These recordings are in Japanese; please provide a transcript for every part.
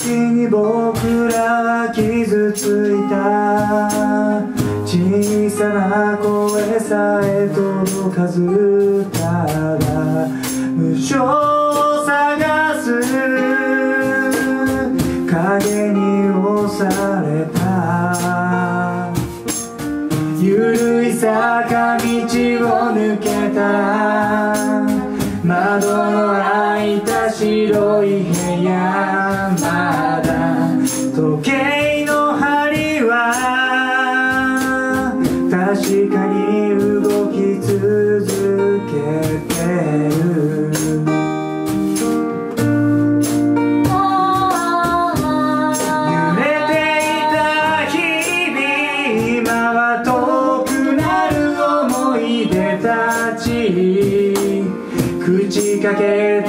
ちに僕らは傷ついた。小さな声さえ届かずただ。無償探す。影に押された。ゆるい坂道を抜けた。窓の開いた白い部屋まだ時計の針は確かに動き続けてる。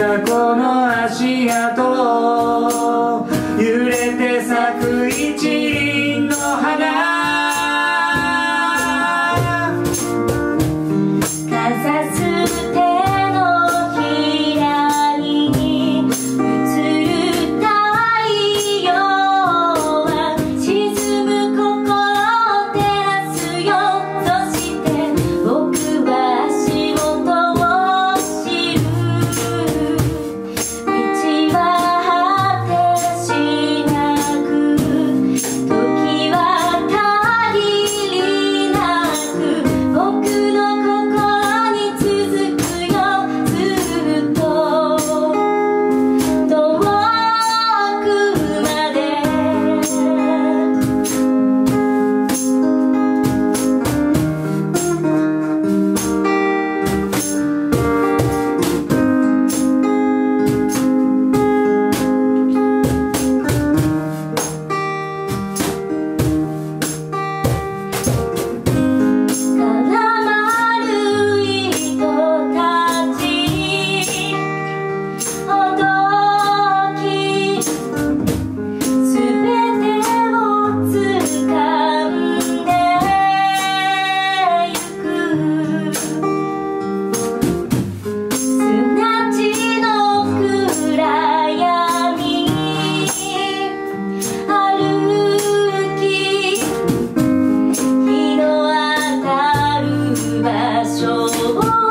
たこの足跡。を Oh.